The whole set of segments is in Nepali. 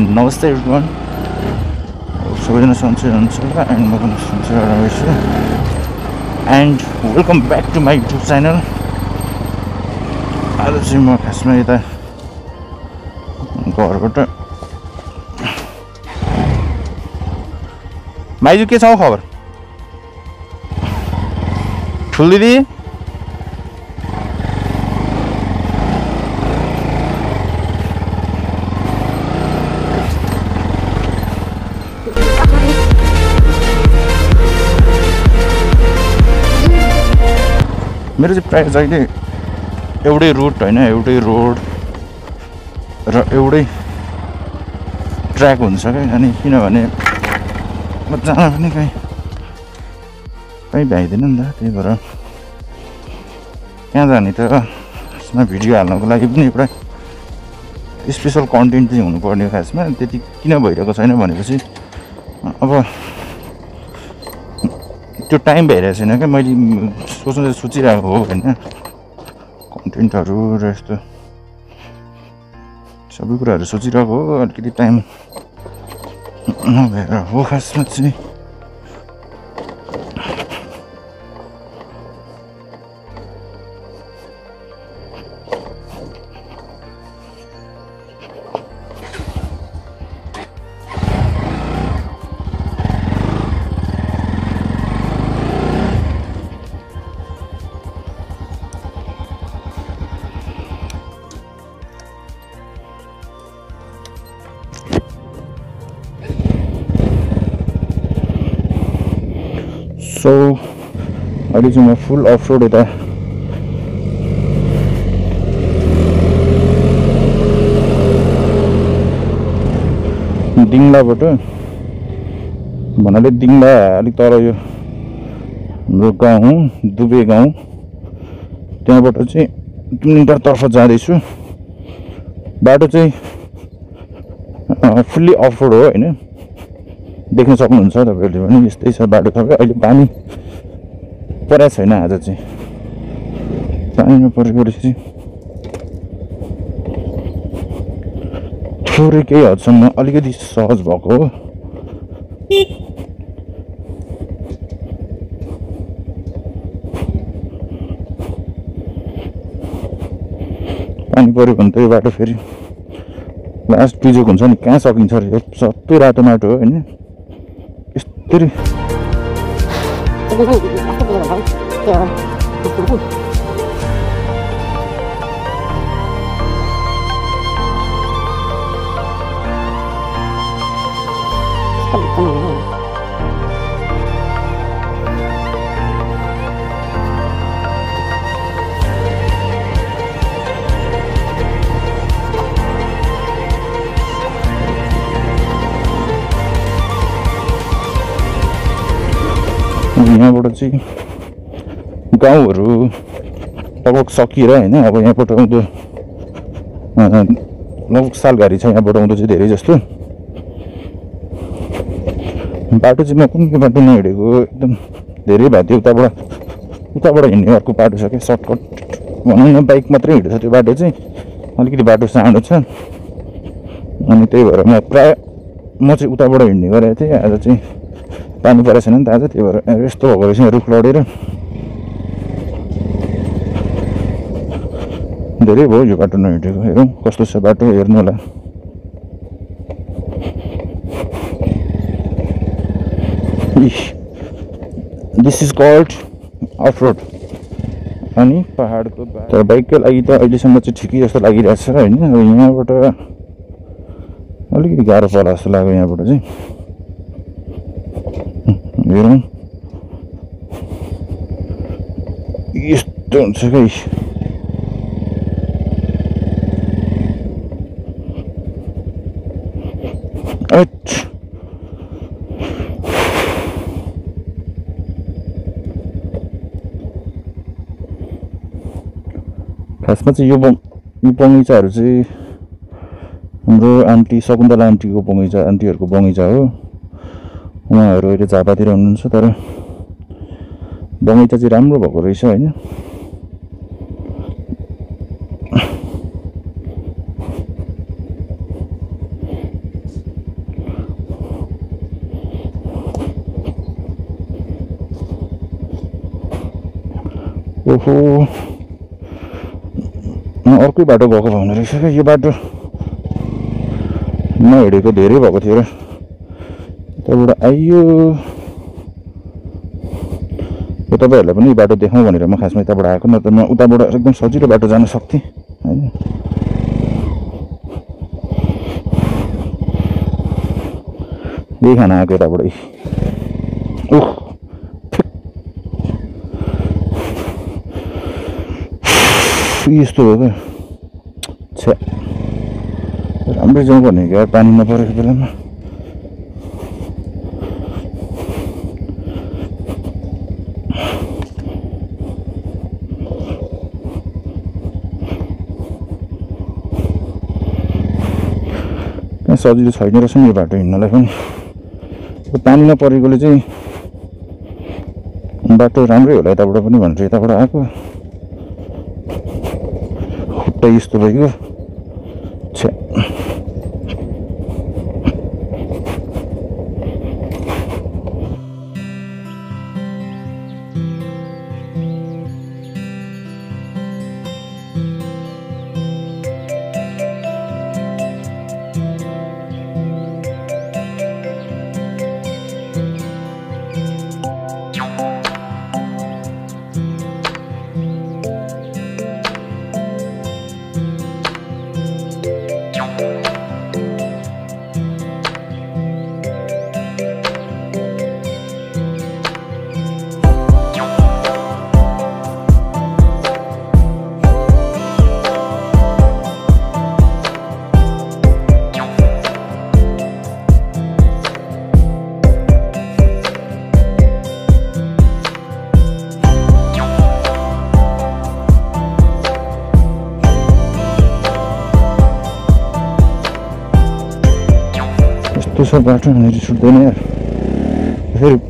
हेलो नमस्ते एभ्रिवान सबैजना सन्चै होला एन्ड म पनि सन्चै रहेछु and welcome back to my YouTube channel आज चाहिँ म खासमा यता घरबाट माइजू के छ हौ खबर ठुल दिदी मेरो चाहिँ प्रायः जहिले एउटै रुट होइन एउटै रोड र एउटै ट्र्याक हुन्छ क्या अनि किनभने म जहाँ पनि कहीँ कहीँ भ्याइँदैन नि त त्यही भएर कहाँ जाने त यसमा भिडियो हाल्नको लागि पनि एउटा स्पेसल कन्टेन्ट चाहिँ हुनुपर्ने खासमा त्यति किन भइरहेको छैन भनेपछि अब त्यो टाइम भइरहेको छैन क्या। मैले सोच्नु सोचिरहेको हो होइन। कन्टेन्टहरू र यस्तो सबै कुराहरू सोचिरहेको हो। अलिकति टाइम नभएर हो खासमा चाहिँ। अहिले चाहिँ म फुल अफ रोड यता दिङ्लाबाट भन्नाले दिङ्ला अलिक तल यो हाम्रो गाउँ दुबे गाउँ त्यहाँबाट चाहिँ किलोमिटरतर्फ जाँदैछु बाटो चाहिँ फुल्ली अफ रोड हो होइन देख्न सक्नुहुन्छ तपाईँहरूले पनि यस्तै छ बाटो तपाईँ अहिले पानी परेको छैन आज चाहिँ। पानीमा परेपछि थोरै केही हदसम्म अलिकति सहज भएको हो। पानी पऱ्यो भने त यो बाटो फेरि लास्ट बिजोक हुन्छ नि कहाँ सकिन्छ अरे सबै रातो माटो हो होइन। यस्तरी। 这个人，这个不服。这么多人。बढ़ जाएगी गाउँहरू लगभग सकिएर होइन अब यहाँबाट आउँदो लगभग सालघारी छ यहाँबाट आउँदो चाहिँ धेरै जस्तो। बाटो चाहिँ म कुन कुन बाटो नहिँडेको एकदम धेरै भएको थियो। उताबाट उताबाट हिँड्ने अर्को बाटो छ क्या सर्टकट। भनौँ न बाइक मात्रै हिँड्छ त्यो बाटो चाहिँ। अलिकति बाटो सानो छ। अनि त्यही भएर म प्रायः म चाहिँ उताबाट हिँड्ने गरेको थिएँ। आज चाहिँ पानी परेको छैन नि त आज त्यही भएर यस्तो भएको रहेछ रुख लडेर। धेरै भयो यो बाटो नहिँडेको हेरौँ कस्तो छ बाटो हेर्नु होला this is called off road अनि पाहाडको तर बाइकको लागि त अहिलेसम्म चाहिँ ठिकै जस्तो लागिरहेको छ होइन अब यहाँबाट अलिकति गाह्रो पर्ला जस्तो लाग्यो यहाँबाट चाहिँ हेरौँ यस्तो हुन्छ क्या अच खासमा चाहिँ यो बङ यो बगैँचाहरू चाहिँ हाम्रो आन्टी शकुन्तला आन्टीको बगैँचा आन्टीहरूको बगैँचा हो उहाँहरू अहिले झापातिर हुनुहुन्छ तर बगैँचा चाहिँ राम्रो भएको रहेछ होइन ओहो म अर्कै बाटो गएको भए हुने रहेछ क्या यो बाटो नहिँडेको धेरै भएको थियो र त्यहाँबाट आइयो। यो तपाईँहरूलाई पनि बाटो देखाउँ भनेर म खासमा यताबाट आएको न त म उताबाट एकदम सजिलो बाटो जान सक्थेँ होइन? यही खान आएको यताबाट। उह यस्तो हो क्या? छ्या राम्रै जाउँ भने क्या पानी नपरेको बेलामा सजिलो छैन रहेछ नि यो बाटो हिँड्नलाई पनि पानी नपरेकोले चाहिँ बाटो राम्रै होला यताबाट पनि भनेर यताबाट आएको खुट्टा यस्तो भइगयो Tchau. यस्तो छ बाटो भनेर छुट्दैन यार फेरि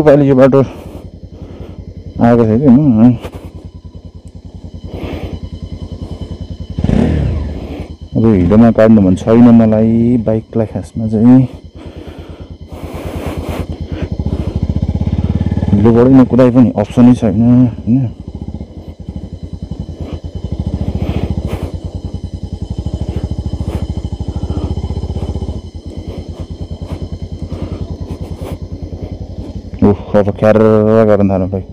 अस्तिको पालि यो बाटो आएको थियो कि म अब हिलोमा काट्नु भने छैन मलाई बाइकलाई खासमा चाहिँ। हिलोबाटै नकुदाइ पनि अप्सनै छैन होइन। उफ अब क्यार गर्न थाल्नु भाइ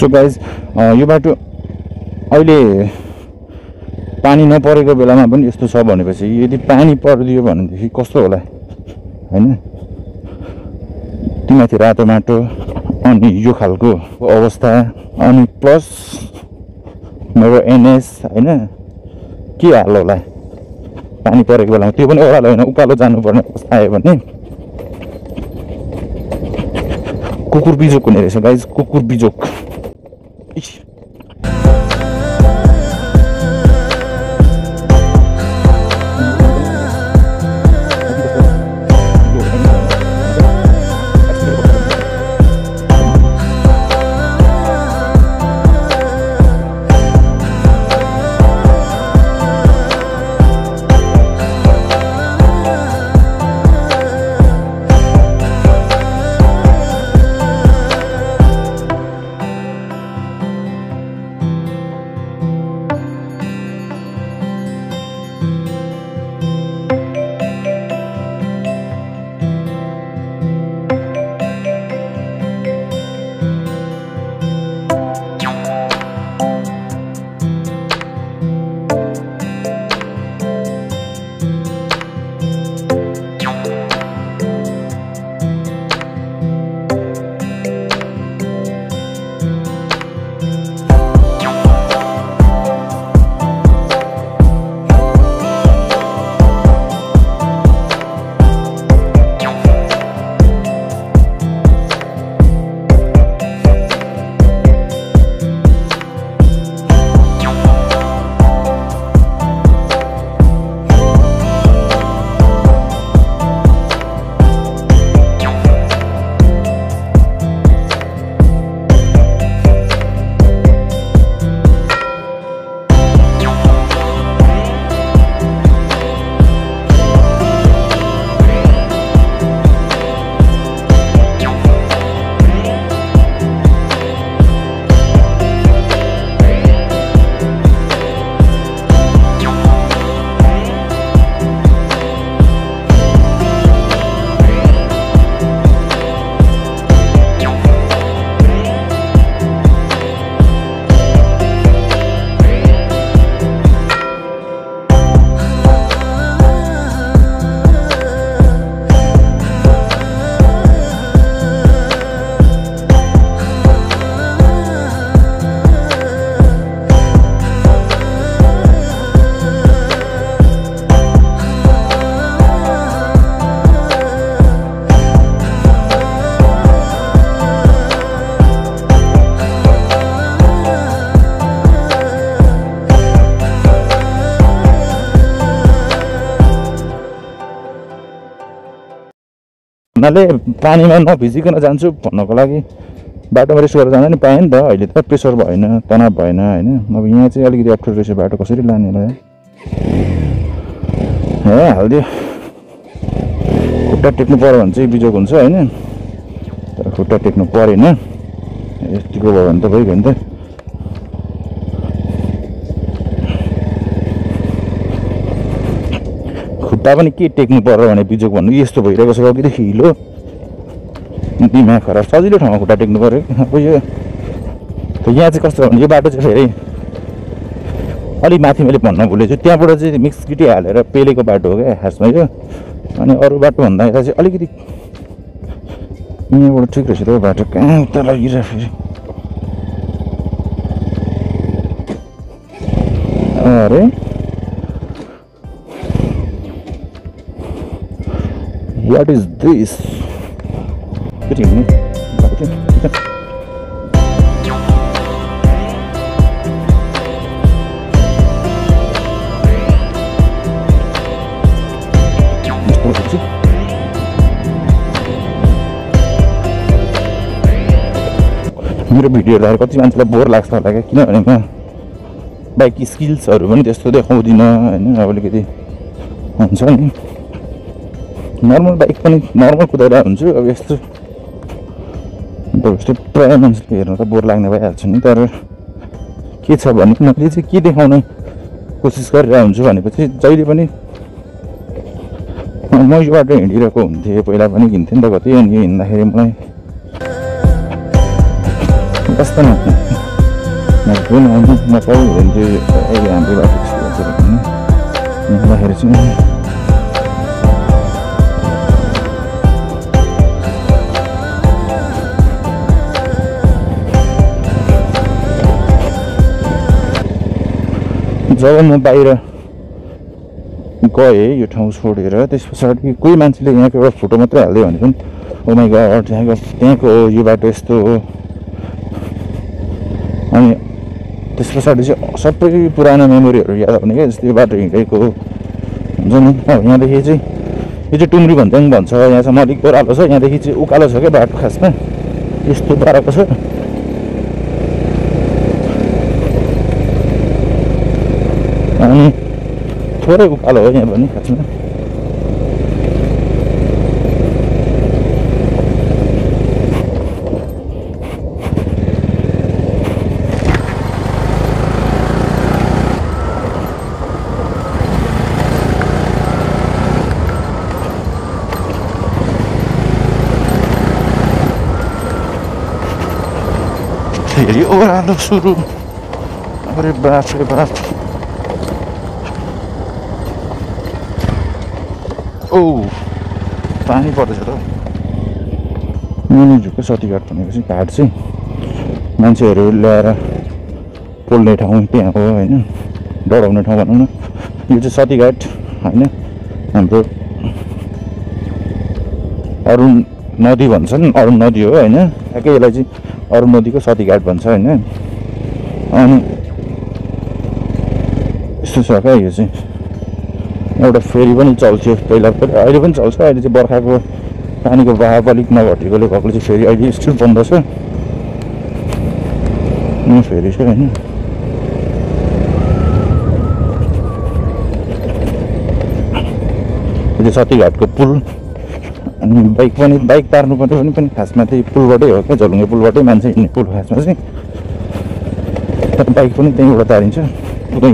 सो गाइज यो बाटो अहिले पानी नपरेको बेलामा पनि यस्तो छ भनेपछि यदि पानी परिदियो भनेदेखि कस्तो होला? होइन? तिमाथि रातो माटो अनि यो खालको अवस्था अनि प्लस मेरो एनएस होइन? के हाल होला? पानी परेको बेलामा त्यो पनि ओह्रालो होइन उकालो जानुपर्ने अवस्था आयो भने। कुकुर बिजोक हुने रहेछ गाइज कुकुर बिजोक। Ich हुनाले पानीमा नभिजिकन जान्छु भन्नको लागि बाटोमा रेस्ट गरेर जाँदा नि पाएँ नि त। अहिले त प्रेसर भएन तनाव भएन होइन। अब यहाँ चाहिँ अलिकति अप्ठ्यारो रहेछ बाटो कसरी लाने होला है? हालिदियो। खुट्टा टेक्नु पऱ्यो भने चाहिँ बिजोग हुन्छ होइन। तर खुट्टा टेक्नु परेन। यतिको भयो भने त भइगयो नि त। खुट्टा पनि के टेक्नु पर्यो भने बिजोग भन्नु यस्तो भइरहेको छ अघि हिलो। दिमाग खराब सजिलो ठाउँमा खुट्टा टेक्नु पऱ्यो। अब यो यहाँ चाहिँ कस्तो भने यो बाटो चाहिँ फेरि अलिक माथि मैले भन्न भुलेछु। त्यहाँबाट चाहिँ मिक्स गिटी हालेर पेलेको बाटो हो क्या खासमा यो। अनि अरू बाटो भन्दा यता चाहिँ अलिकति यहाँबाट ठिक रहेछ त बाटो। कहाँ उता लागिरह फेरि? अरे। यस्तो खालको चाहिँ मेरो भिडियो हेर्दा कति मान्छेलाई बोर लाग्छ होला क्या? किनभने म बाइक स्किल्सहरू पनि त्यस्तो देखाउँदिनँ होइन? अलिकति हुन्छ नि। नर्मल बाइक पनि नर्मल कुदाइरहेको हुन्छु। अब यस्तो अब यस्तो प्रायः मान्छेले हेर्नु त बोर लाग्ने भइहाल्छ नि। तर के छ भने मैले चाहिँ के देखाउने कोसिस गरिरहेको हुन्छु भनेपछि जहिले पनि म यो बाटो हिँडिरहेको हुन्थेँ। पहिला पनि हिँड्थेँ नि त कति अनि हिँड्दाखेरि मलाई कस्तो न जुन नपाउ हुन्थ्यो अहिले हाम्रो बाटो हिँड्दाखेरि चाहिँ जब म बाहिर गएँ यो ठाउँ छोडेर त्यस पछाडि कोही मान्छेले यहाँको एउटा फोटो मात्रै हालिदियो भने पनि ओमाइ गड त्यहाँको त्यहाँको यो बाटो यस्तो हो अनि त्यस पछाडि चाहिँ सबै पुरानो मेमोरीहरू याद आउने क्या जस्तै यो बाटो हिँडेको हुन्छ नि अब यहाँदेखि चाहिँ यो चाहिँ टुम्री भन्ज्याङ भन्छ यहाँसम्म अलिक ओह्रालो छ यहाँदेखि चाहिँ उकालो छ क्या बाटो खासमा यस्तो पाराको छ अनि थोरै उकालो हो यहाँ पनि खासमा फेरि ओह्रालो सुरु अरे ओ पानी पर्दैछ त। मुनिझुको सतीघाट चाहिँ घाट चाहिँ मान्छेहरू ल्याएर पोल्ने ठाउँ त्यहाँ हो होइन डढाउने ठाउँ भनौँ न। यो चाहिँ सतीघाट होइन। हाम्रो अरुण नदी भन्छन् अरुण नदी हो होइन। ठ्याक्कै यसलाई चाहिँ अरुण नदीको सतीघाट भन्छ होइन। अनि यस्तो छ क्या यो चाहिँ। एउटा फेरि पनि चल्थ्यो पहिला पनि अहिले पनि चल्छ। अहिले चाहिँ बर्खाको पानीको बहाव अलिक नघटेकोले भएकोले चाहिँ फेरि अहिले स्टिल बन्द छ। फेरि चाहिँ होइन। यो चाहिँ सतीघाटको पुल। अनि बाइक पनि बाइक पर्ने पनि पनि खासमा त्यही पुलबाटै हो क्या झलुङ्गे पुलबाटै मान्छे हिँड्ने पुल खासमा चाहिँ बाइक पनि त्यहीँबाट तारिन्छ। पुरै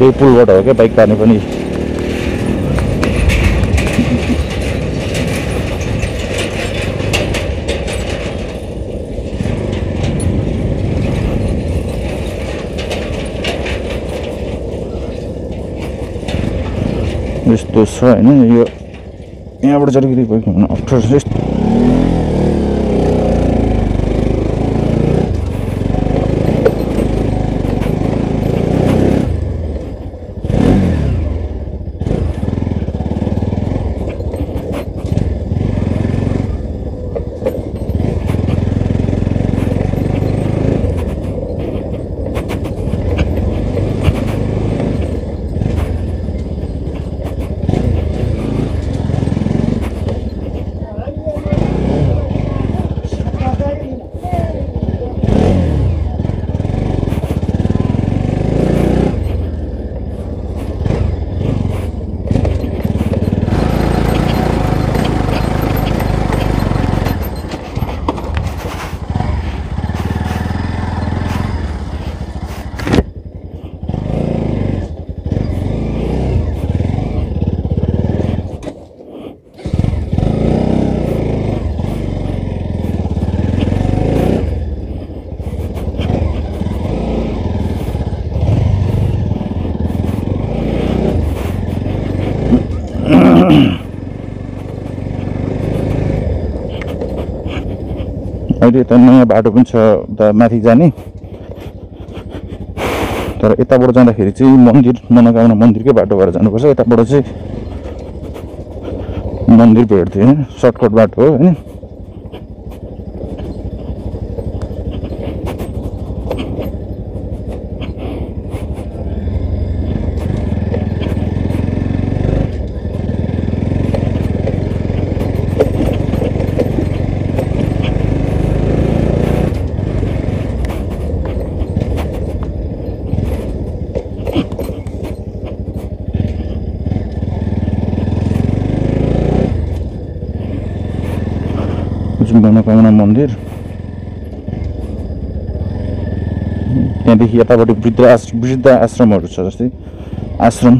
यही पुलबाट हो क्या बाइक तार्ने पनि? यस्तो छ होइन यो यहाँबाट चाहिँ अलिकति गएको हुन अप्ठ्यारो यस्तो अहिले यता नयाँ बाटो पनि छ उता माथि जाने। तर यताबाट जाँदाखेरि चाहिँ मन्दिर मनोकामना मन्दिरकै बाटो भएर जानुपर्छ। यताबाट चाहिँ मन्दिर भेट्थ्यो होइन सर्टकट बाटो हो होइन जुन मनोकामना मन्दिर त्यहाँदेखि यतापट्टि वृद्ध आश्रम वृद्ध आश्रमहरू छ जस्तै आश्रम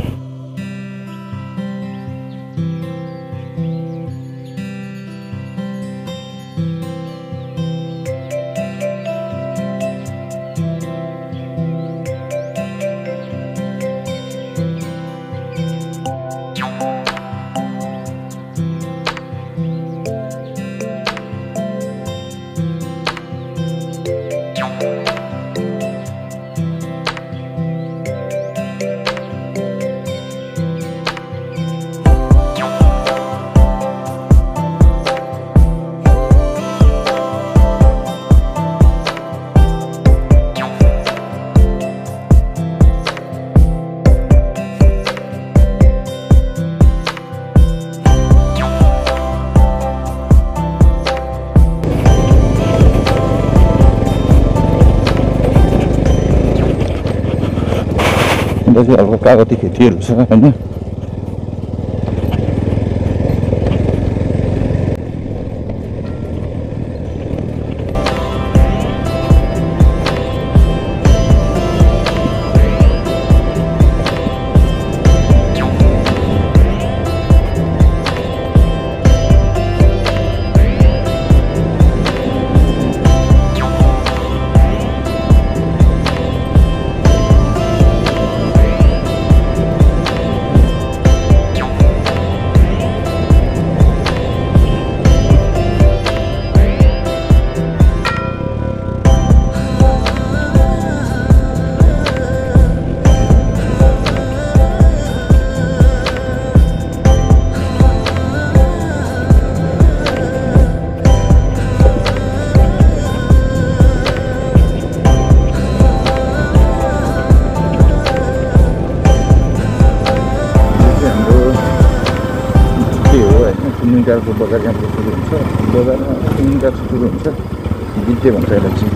चाहिँ अब कागती खेतीहरू छ होइन सुनिकारको बजार यहाँबाट सुरु हुन्छ बजारमा सुनिकार सुरु हुन्छ बित्ते भन्छ यसलाई चाहिँ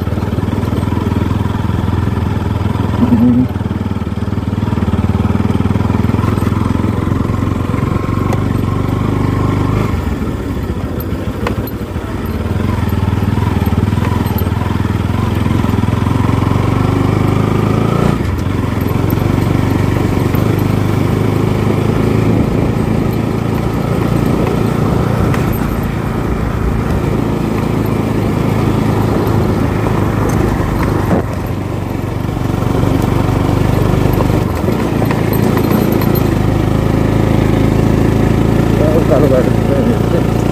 やった!